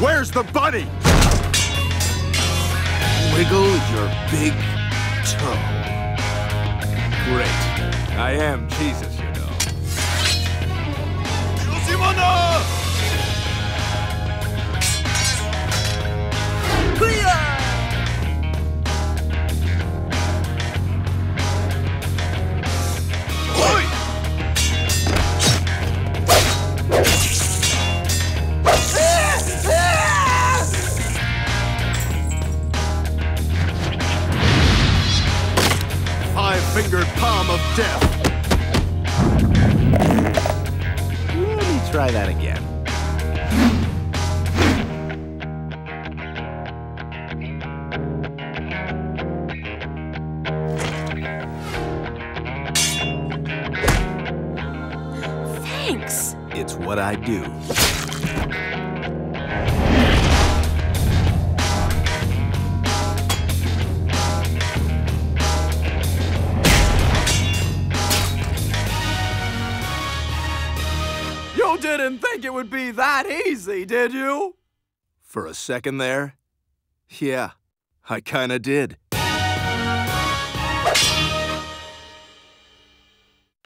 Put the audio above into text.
Where's the bunny? Wiggle your big toe. Great. I am Jesus, you know. Five-fingered palm of death. Let me try that again. Thanks. It's what I do. You didn't think it would be that easy, did you? For a second there, yeah, I kinda did.